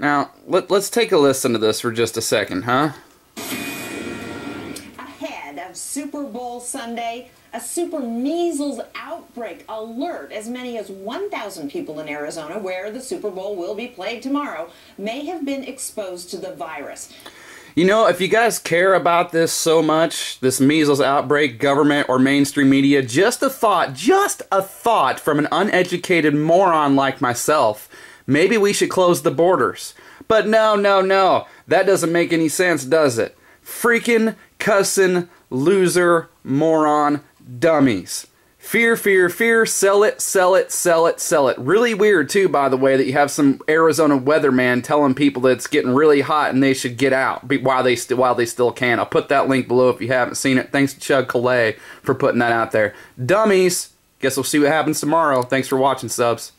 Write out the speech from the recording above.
Now, let, let's take a listen to this for just a second, huh? Ahead of Super Bowl Sunday, a super measles outbreak alert. As many as 1,000 people in Arizona, where the Super Bowl will be played tomorrow, may have been exposed to the virus. You know, if you guys care about this so much, this measles outbreak, government or mainstream media, just a thought, just a thought from an uneducated moron like myself Maybe we should close the borders. But no, no, no. That doesn't make any sense, does it? Freaking cussing loser moron dummies. Fear, fear, fear, sell it, sell it, sell it, sell it. Really weird, too, by the way, that you have some Arizona weatherman telling people that it's getting really hot and they should get out while they, while they still can. I'll put that link below if you haven't seen it. Thanks to Chug Calais for putting that out there. Dummies! Guess we'll see what happens tomorrow. Thanks for watching, subs.